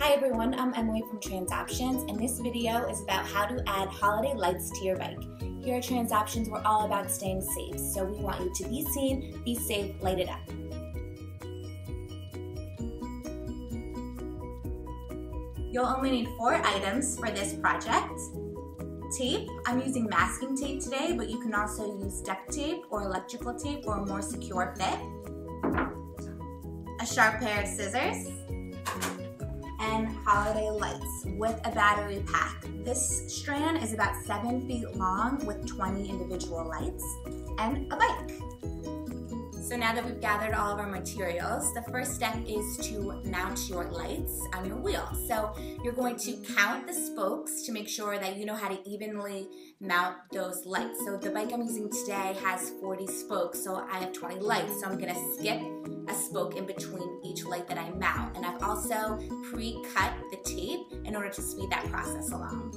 Hi everyone, I'm Emily from TransOptions and this video is about how to add holiday lights to your bike. Here at TransOptions, we're all about staying safe, so we want you to be seen, be safe, light it up. You'll only need four items for this project. Tape, I'm using masking tape today, but you can also use duct tape or electrical tape for a more secure fit. A sharp pair of scissors, holiday lights with a battery pack. This strand is about seven feet long with 20 individual lights and a bike. So now that we've gathered all of our materials, the first step is to mount your lights on your wheel. So you're going to count the spokes to make sure that you know how to evenly mount those lights. So the bike I'm using today has 40 spokes, so I have 20 lights. So I'm gonna skip a spoke in between each light that I mount. And I've also pre-cut the tape in order to speed that process along.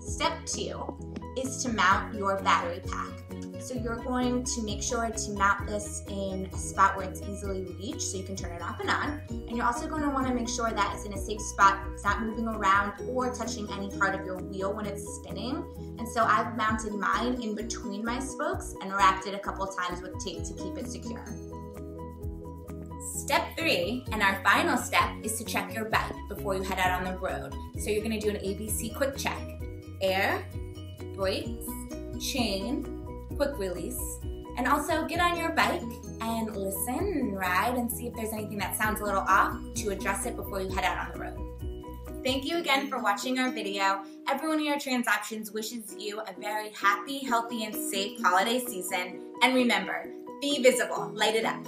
Step two is to mount your battery pack. So you're going to make sure to mount this in a spot where it's easily reached so you can turn it off and on. And you're also going to want to make sure that it's in a safe spot, it's not moving around or touching any part of your wheel when it's spinning. And so I've mounted mine in between my spokes and wrapped it a couple times with tape to keep it secure. Step three, and our final step, is to check your bike before you head out on the road. So you're gonna do an ABC quick check. Air, brakes, chain, quick release. And also get on your bike and listen and ride and see if there's anything that sounds a little off to address it before you head out on the road. Thank you again for watching our video. Everyone here at TransOptions wishes you a very happy, healthy, and safe holiday season. And remember, be visible, light it up.